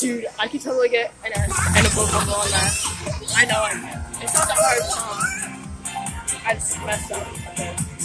Dude, I could totally get an S and a book on that. I know I can. It's not that hard. Um, I just messed up Okay.